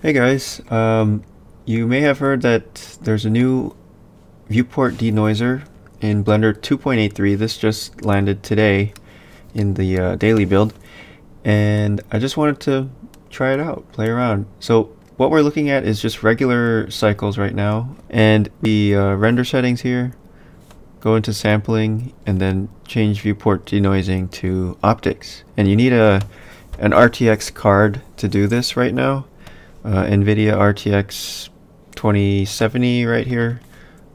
Hey guys, um, you may have heard that there's a new viewport denoiser in Blender 2.83. This just landed today in the uh, daily build and I just wanted to try it out, play around. So what we're looking at is just regular cycles right now and the uh, render settings here go into sampling and then change viewport denoising to OptiX and you need a an RTX card to do this right now uh, NVIDIA RTX 2070 right here.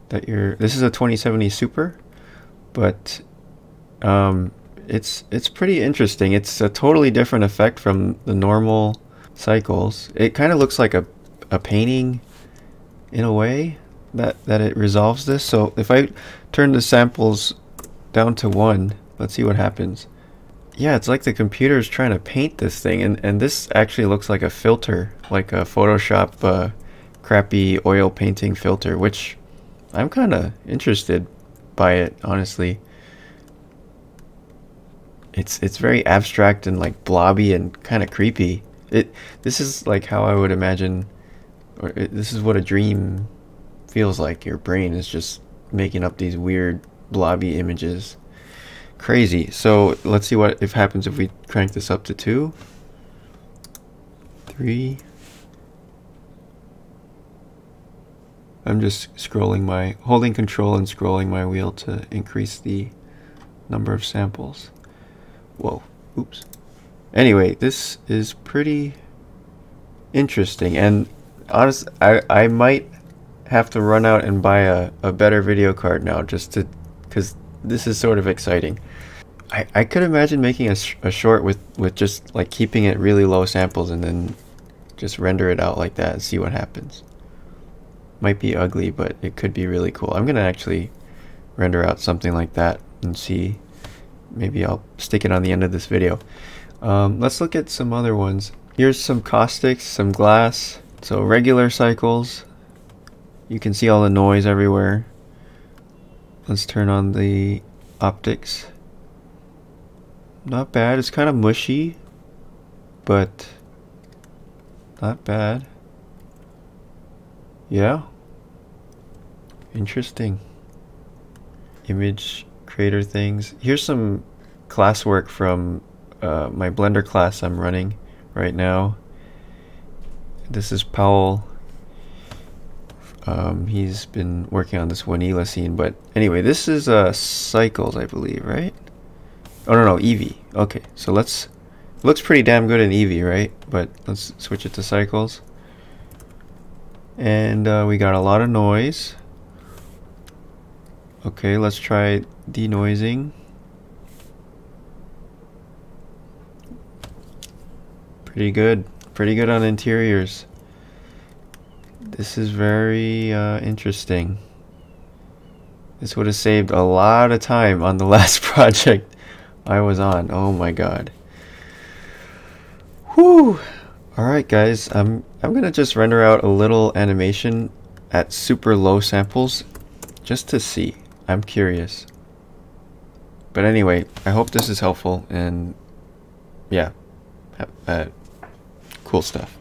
That you're. This is a 2070 Super, but um, it's it's pretty interesting. It's a totally different effect from the normal cycles. It kind of looks like a a painting in a way that that it resolves this. So if I turn the samples down to one, let's see what happens. Yeah, it's like the computer is trying to paint this thing, and, and this actually looks like a filter, like a Photoshop uh, crappy oil painting filter, which I'm kind of interested by it, honestly. It's it's very abstract and like blobby and kind of creepy. It this is like how I would imagine, or it, this is what a dream feels like. Your brain is just making up these weird blobby images crazy. So let's see what if happens if we crank this up to two, three. I'm just scrolling my, holding control and scrolling my wheel to increase the number of samples. Whoa, oops. Anyway, this is pretty interesting and honest, I, I might have to run out and buy a, a better video card now just to, because this is sort of exciting. I, I could imagine making a, sh a short with, with just like keeping it really low samples and then just render it out like that and see what happens. Might be ugly, but it could be really cool. I'm going to actually render out something like that and see. Maybe I'll stick it on the end of this video. Um, let's look at some other ones. Here's some caustics, some glass. So regular cycles. You can see all the noise everywhere. Let's turn on the OptiX. Not bad. It's kind of mushy, but not bad. Yeah. Interesting. Image creator things. Here's some classwork from uh, my Blender class I'm running right now. This is Powell. Um, he's been working on this Wanila scene, but anyway, this is uh, Cycles, I believe, right? Oh, no, no, Eevee. Okay, so let's... Looks pretty damn good in Eevee, right? But let's switch it to Cycles. And uh, we got a lot of noise. Okay, let's try denoising. Pretty good. Pretty good on interiors. This is very uh, interesting. This would have saved a lot of time on the last project. I was on. Oh my god. Whew. Alright guys, I'm, I'm gonna just render out a little animation at super low samples just to see. I'm curious. But anyway, I hope this is helpful and yeah, uh, cool stuff.